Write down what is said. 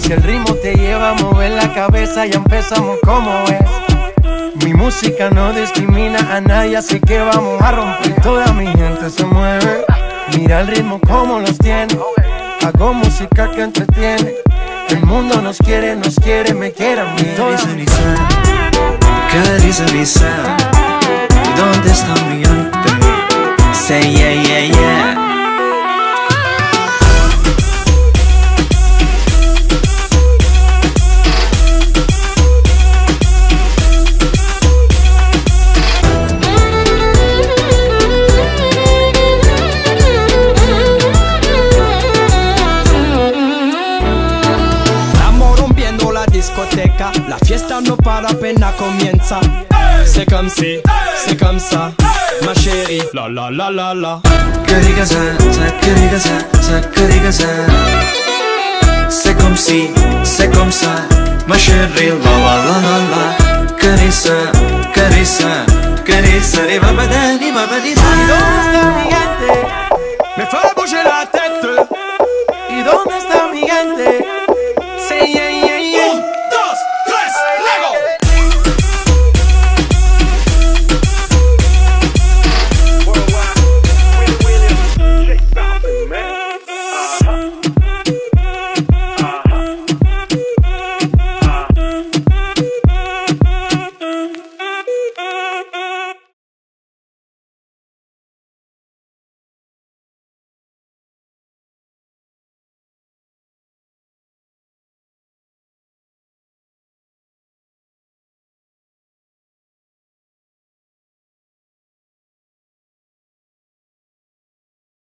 Si el ritmo te lleva a mover la cabeza, ya empezamos como es. Mi música no discrimina a nadie, así que vamos a romper. Toda mi gente se mueve. Mira el ritmo como los tiene. Hago música que entretiene. El mundo nos quiere, nos quiere, me quiere a mí. ¿Qué dice mi ¿Dónde está mi arte? Say yeah, yeah, yeah. La fiesta no para apenas comienza. C'est comme si, c'est comme ça Ma chérie, la la la la la. Karigasa, sa karigasa, sa karigasa C'est comme si, c'est comme ça Ma chérie, la la la la la. Carissa, carissa, carissa Riba badani, babadi